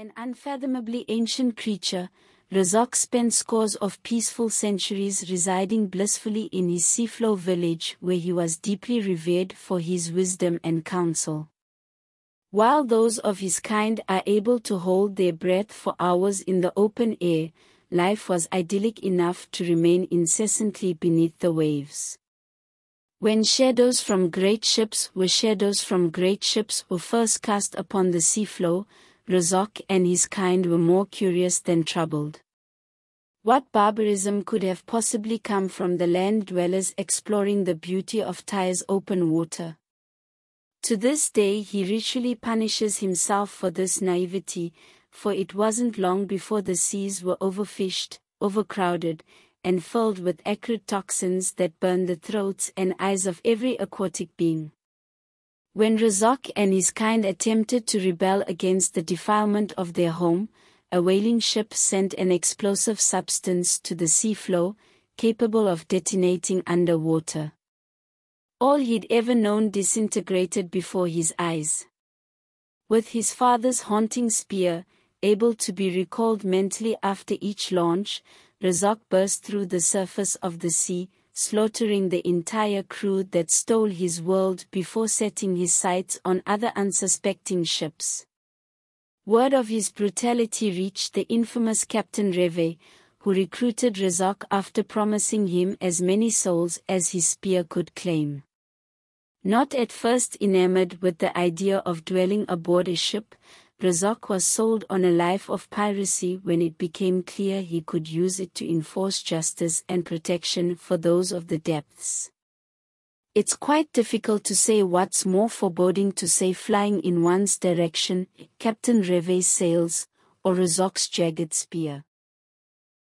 An unfathomably ancient creature, Razaak spent scores of peaceful centuries residing blissfully in his seafloor village where he was deeply revered for his wisdom and counsel. While those of his kind are able to hold their breath for hours in the open air, life was idyllic enough to remain incessantly beneath the waves. When shadows from great ships were shadows from great ships were first cast upon the seafloor, Razaak and his kind were more curious than troubled. What barbarism could have possibly come from the land dwellers exploring the beauty of Tyre's open water? To this day he ritually punishes himself for this naivety, for it wasn't long before the seas were overfished, overcrowded, and filled with acrid toxins that burn the throats and eyes of every aquatic being. When Razaak and his kind attempted to rebel against the defilement of their home, a whaling ship sent an explosive substance to the seafloor, capable of detonating underwater. All he'd ever known disintegrated before his eyes. With his father's haunting spear, able to be recalled mentally after each launch, Razaak burst through the surface of the sea, slaughtering the entire crew that stole his world before setting his sights on other unsuspecting ships. Word of his brutality reached the infamous Captain Reve, who recruited Razaak after promising him as many souls as his spear could claim. Not at first enamored with the idea of dwelling aboard a ship, Razaak was sold on a life of piracy when it became clear he could use it to enforce justice and protection for those of the depths. It's quite difficult to say what's more foreboding to say flying in one's direction, Captain Reve's sails, or Razaak's jagged spear.